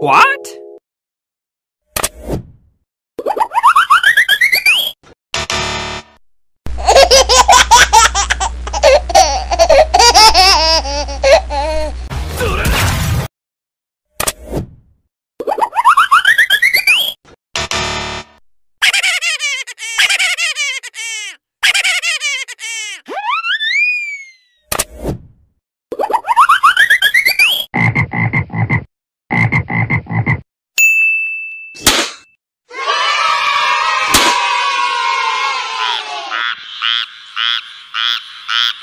What? Uh-huh.